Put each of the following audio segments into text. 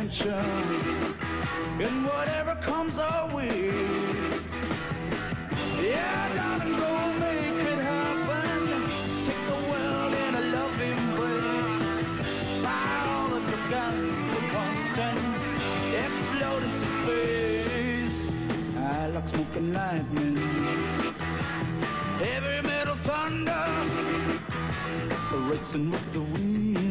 and whatever comes our way. Yeah, darling, go make it happen. Take the world in a love embrace. Fire all of your guns once and explode into space. I like smoking lightning. Heavy metal thunder, racing with the wind,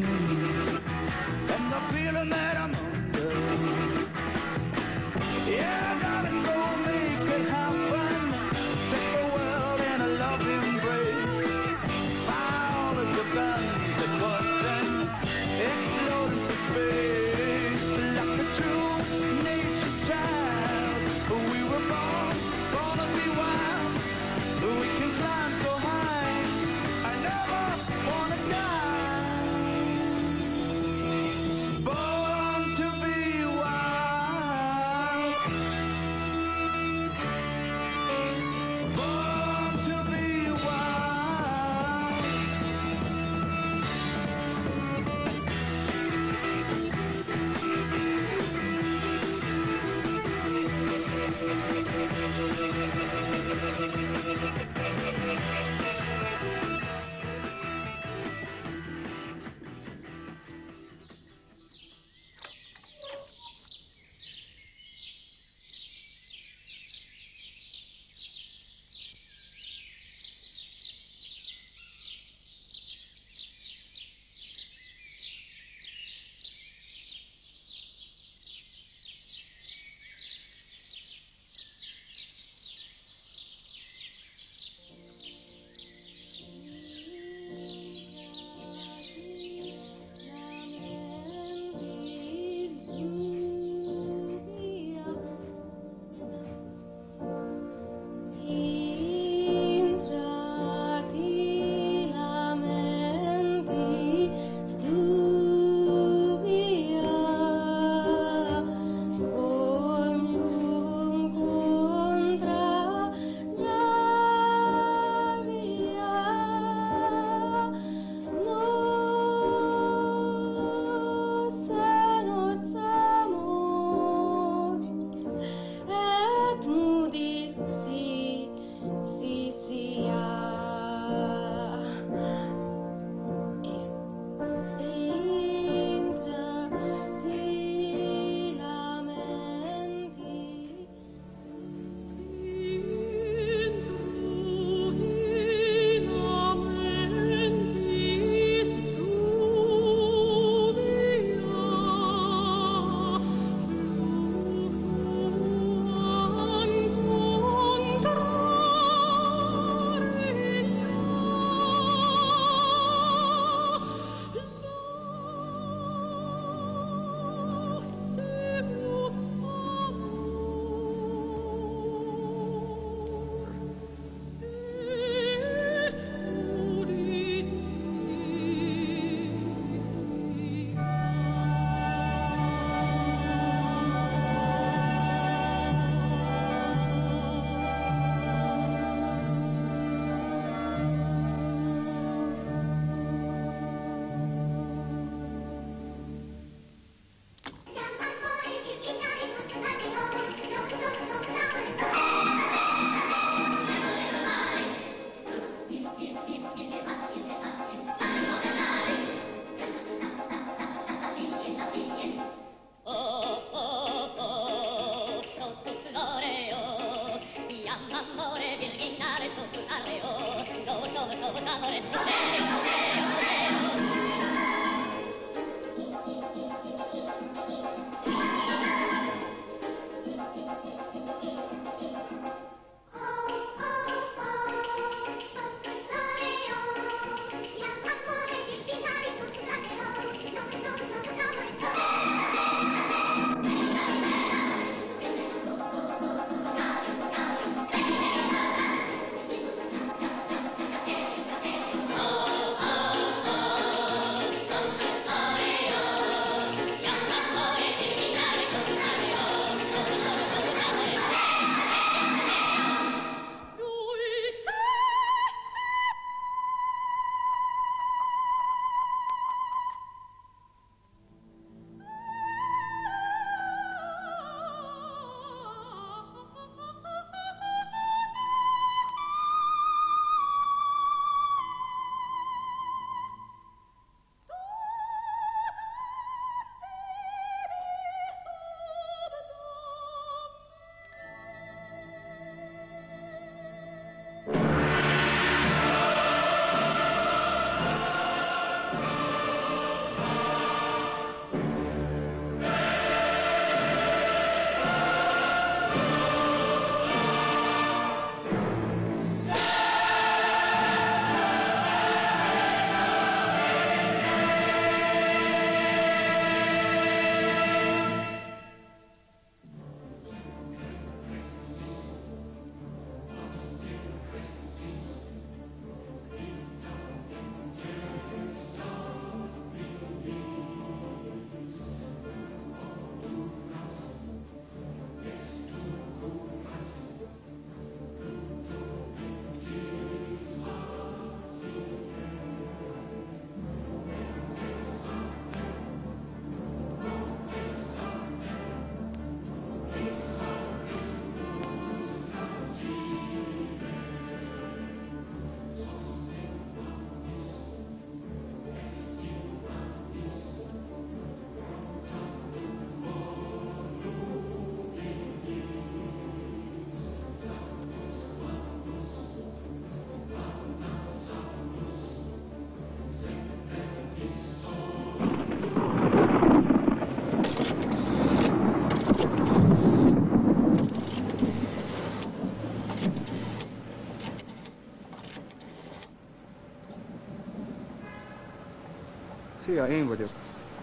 Szia, én vagyok.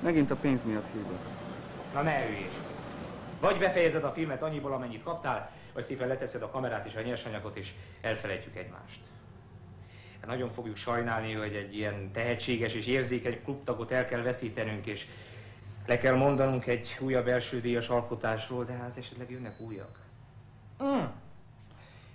Megint a pénz miatt hívok. Na ne hülyés. Vagy befejezed a filmet annyiból, amennyit kaptál, vagy szépen leteszed a kamerát és a nyersanyagot, és elfelejtjük egymást. Hát nagyon fogjuk sajnálni, hogy egy ilyen tehetséges és érzékeny klubtagot el kell veszítenünk, és le kell mondanunk egy újabb első díjas alkotásról, de hát esetleg jönnek újak. Mm.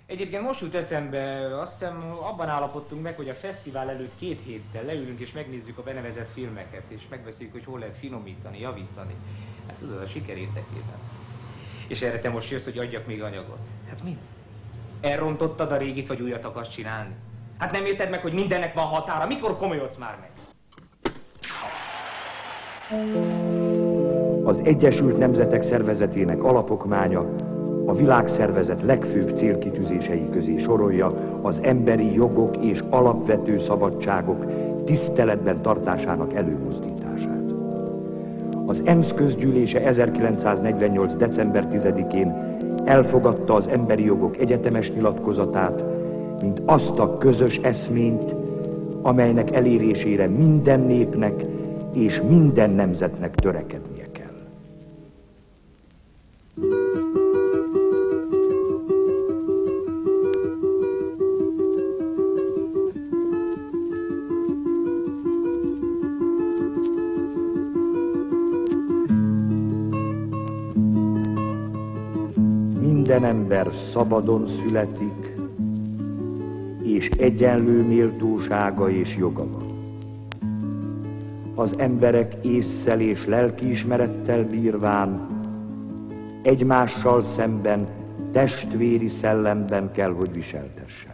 Egyébként most jut eszembe, azt hiszem abban állapodtunk meg, hogy a fesztivál előtt két héttel leülünk és megnézzük a benevezett filmeket, és megbeszéljük, hogy hol lehet finomítani, javítani. Hát tudod, a siker érdekében. És erre te most jössz, hogy adjak még anyagot. Hát mi? Elrontottad a régit, vagy újat akarsz csinálni? Hát nem érted meg, hogy mindennek van határa? Mikor komolyodsz már meg? Az Egyesült Nemzetek Szervezetének alapokmánya a világszervezet legfőbb célkitűzései közé sorolja az emberi jogok és alapvető szabadságok tiszteletben tartásának előmozdítását. Az ENSZ közgyűlése 1948. december 10-én elfogadta az emberi jogok egyetemes nyilatkozatát, mint azt a közös eszményt, amelynek elérésére minden népnek és minden nemzetnek törekednie Minden ember szabadon születik, és egyenlő méltósága és joga van. Az emberek észszel és lelkiismerettel bírván, egymással szemben testvéri szellemben kell, hogy viseltessenek.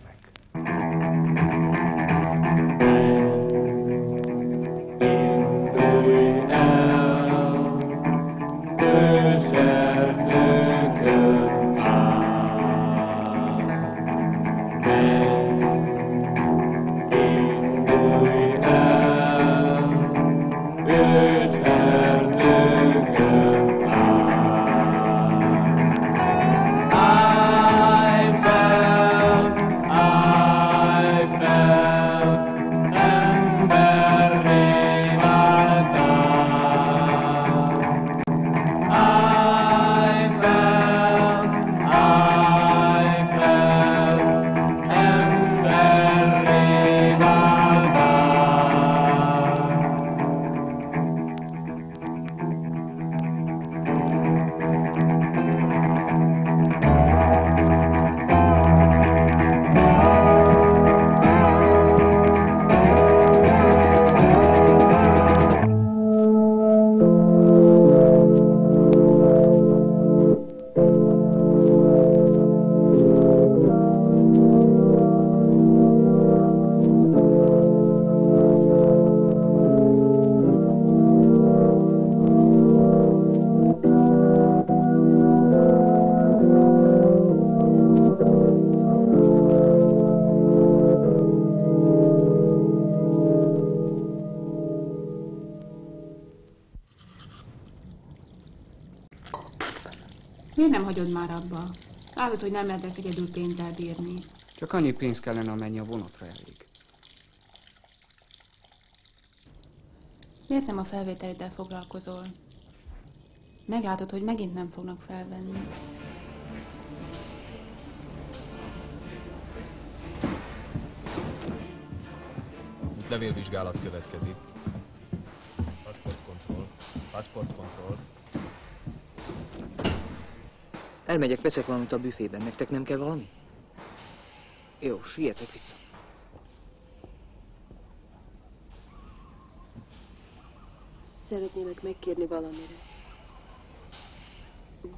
Miért nem hagyod már abba? Látod, hogy nem lehet ezt egyedül pénzzel bírni. Csak annyi pénz kellene, amennyi a vonatra elég. Miért nem a felvételiddel foglalkozol? Meglátod, hogy megint nem fognak felvenni. Útlevélvizsgálat következik. Passportkontroll. Passportkontroll. Elmegyek, veszek valamit a büfében. Nektek nem kell valami? Jó, sietek vissza. Szeretnélek megkérni valamire.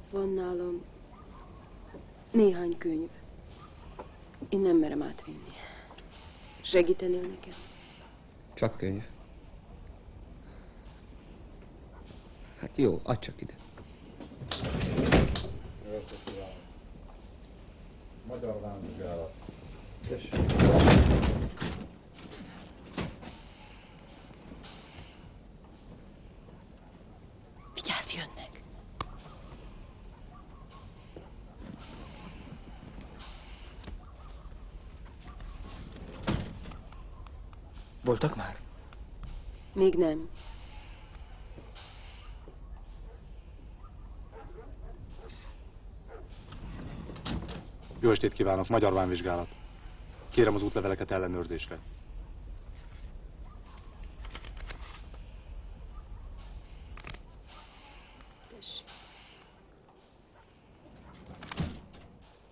Van nálam néhány könyv. Én nem merem átvinni. Segítenél nekem? Csak könyv. Hát jó, add csak ide. Magyar vámvizsgálat. Vigyázz, jönnek! Voltak már? Még nem. Jó estét kívánok, magyar vámvizsgálat. Kérem az útleveleket ellenőrzésre.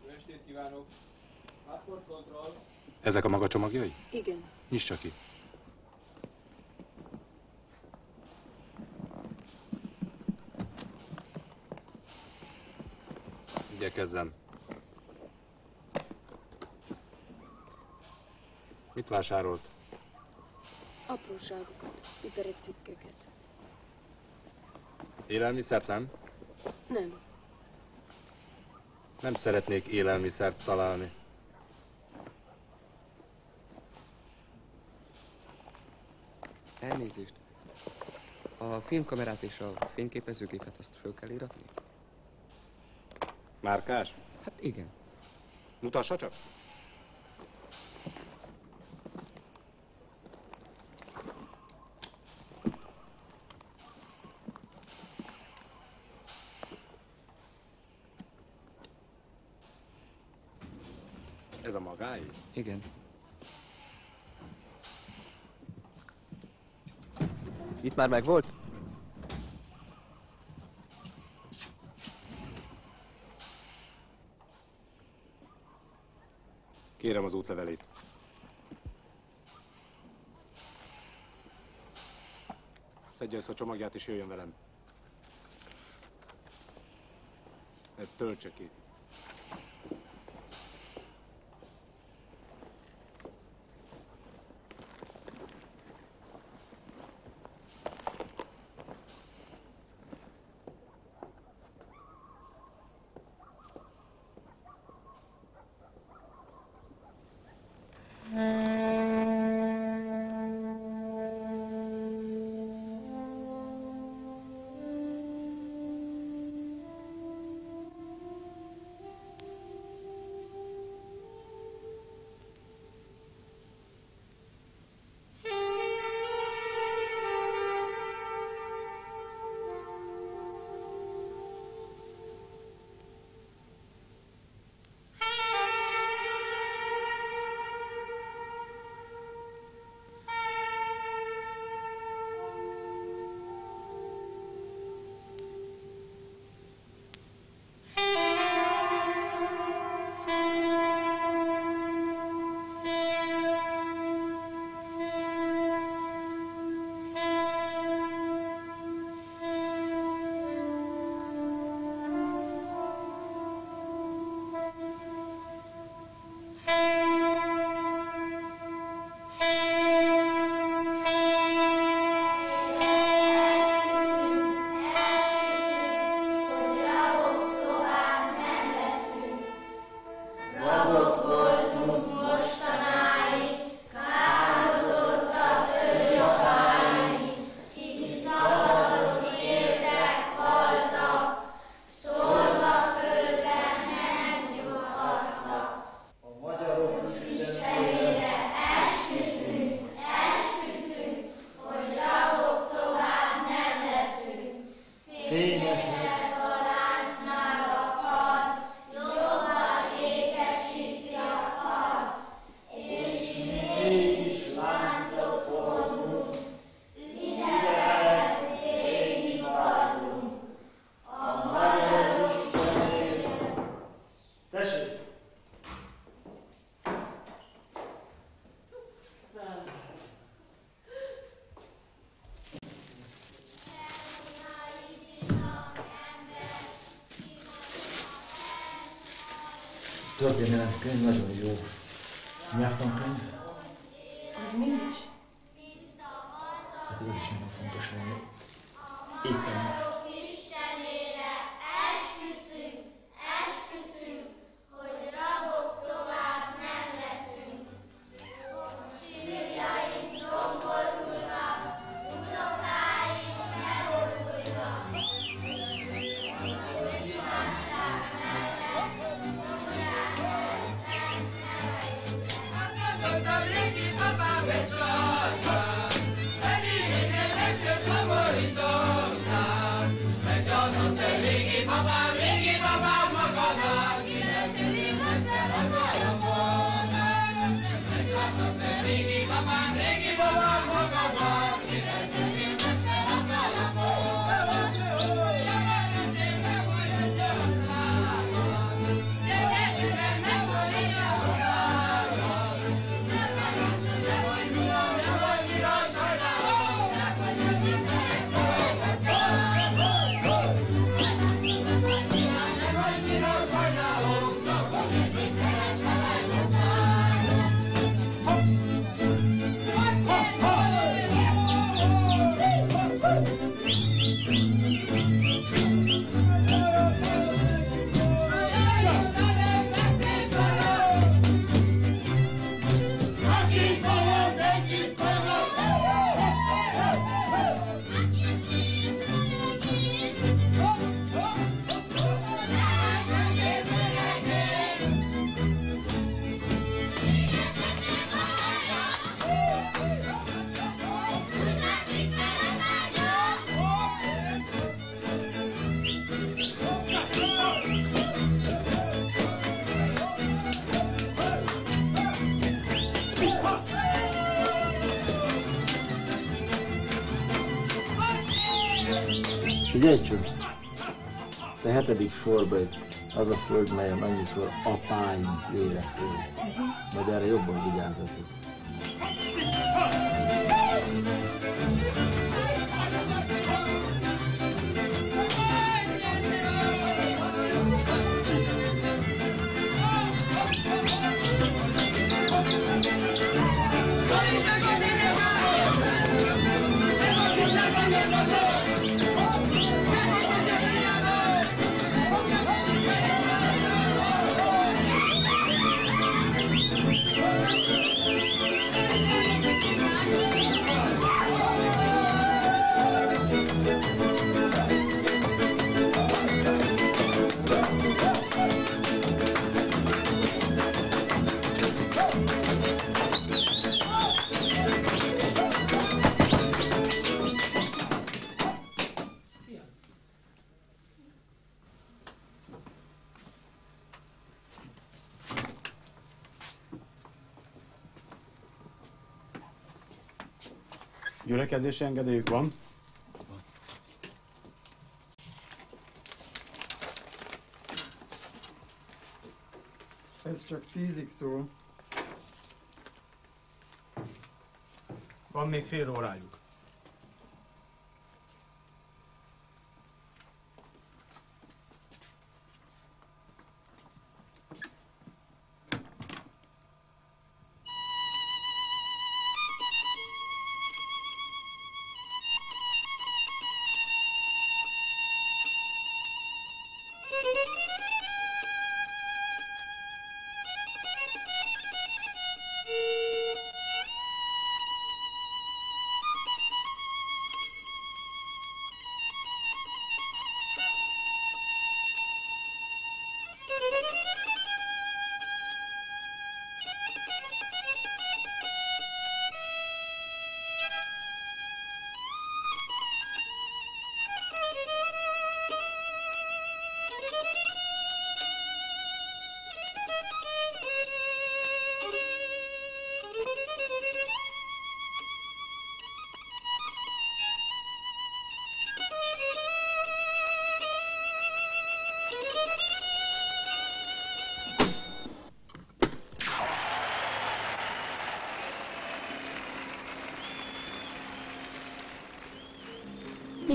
Jó estét kívánok! Passportkontroll! Ezek a maga csomagjai? Igen. Nyissa ki. Igyekezzem. Mit vásárolt? Apróságokat, piperecikkeket. Élelmiszert nem? Nem. Nem szeretnék élelmiszert találni. Elnézést. A filmkamerát és a fényképezőgépet azt föl kell íratni? Márkás? Hát igen. Mutassa csak. Ez a magáé? Igen. Itt már megvolt? Kérem az útlevelét. Szedje össze a csomagját és jöjjön velem. Ez töltse ki. Történelem könyv nagyon jó. Nyelvtankönyv? Csak! Te hetedik sorba itt az a föld, melyen annyiszor apáink vére föl. Majd erre jobban vigyázzatok. Gyülekezési engedélyük van? Ez csak tízig szól. Van még fél órájuk.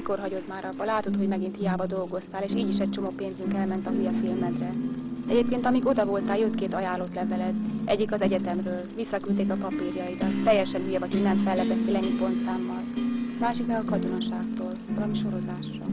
Mikor hagyod már abba? Látod, hogy megint hiába dolgoztál, és így is egy csomó pénzünk elment a hülye filmedre. Egyébként, amíg oda voltál, jött két ajánlott leveled. Egyik az egyetemről, visszaküldték a papírjaidat. Teljesen hülye vagy, hogy nem fellepettél ennyi pontszámmal. Másik meg a katonaságtól, valami sorozásra.